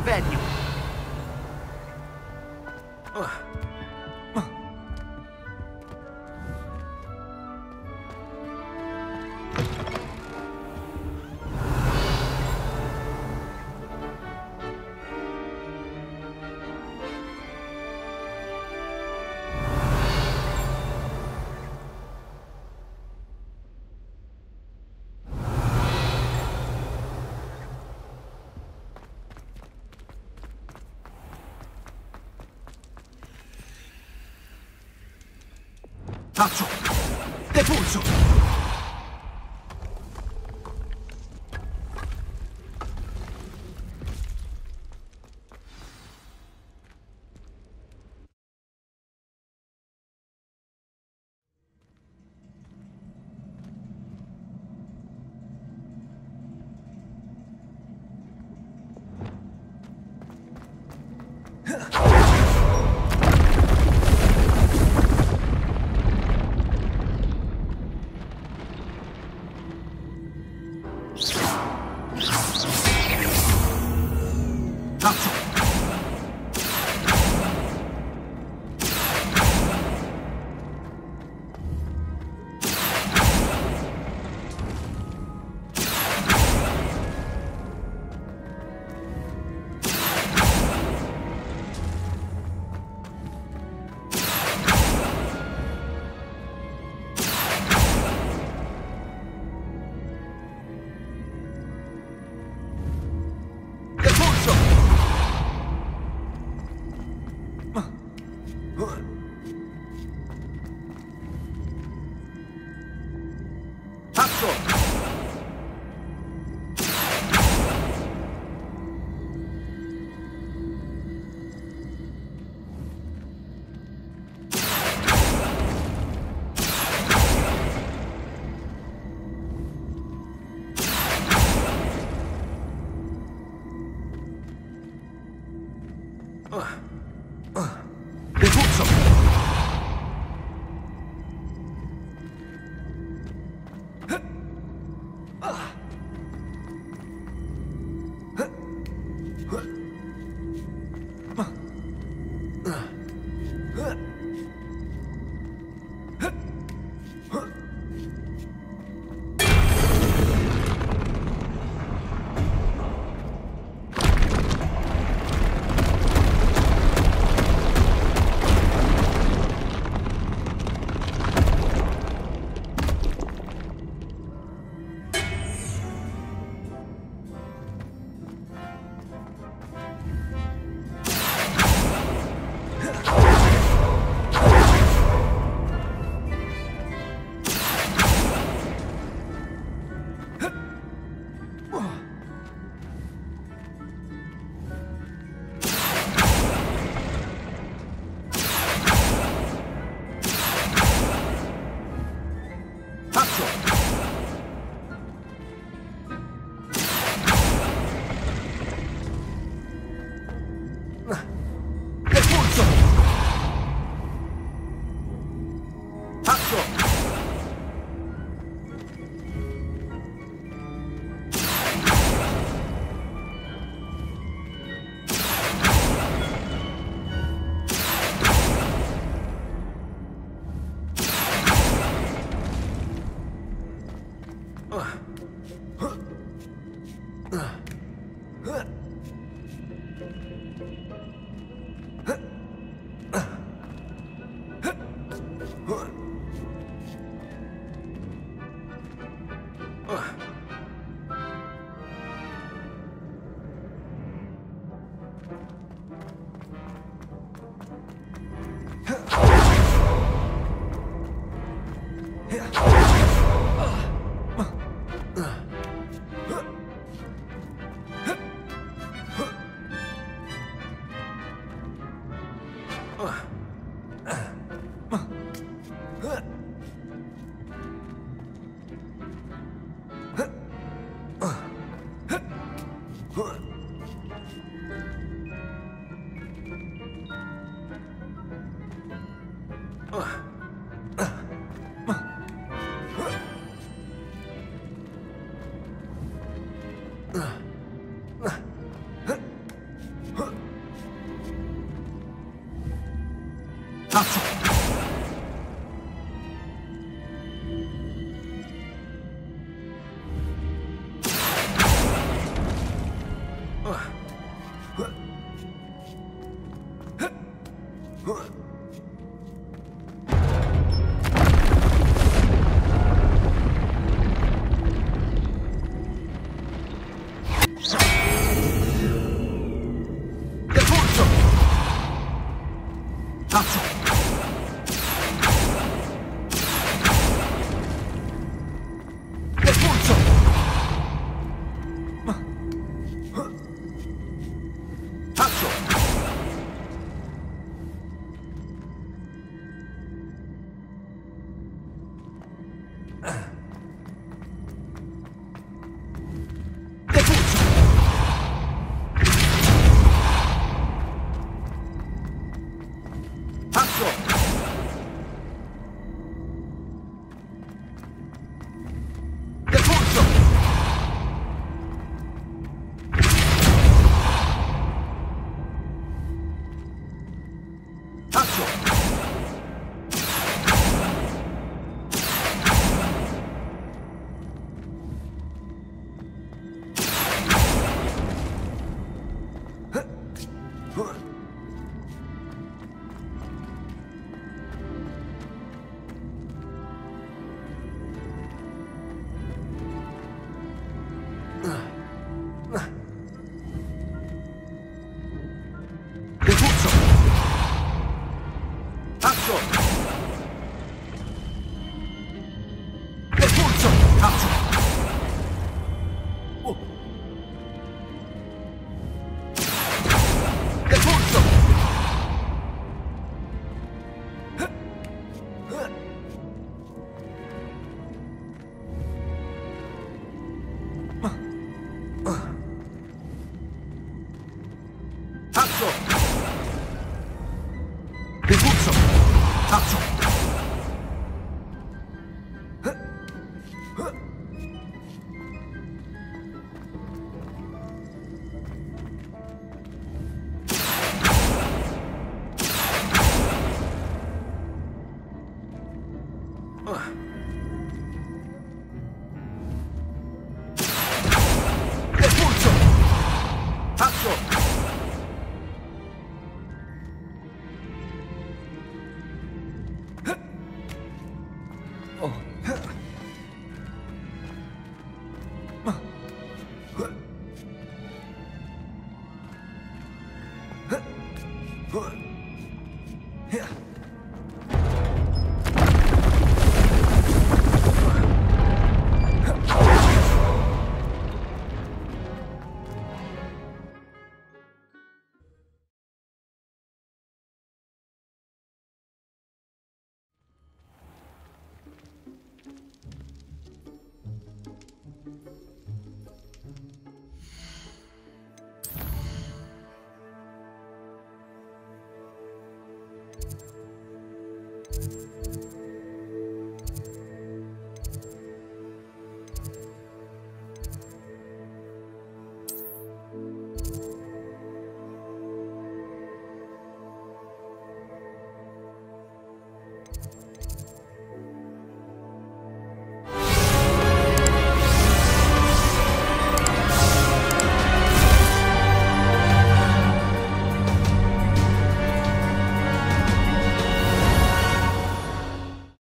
Revenue. Oh. Faccio! Depulso! った México. 哼 Huh. Ugh. Recurso. Acción. Ugh.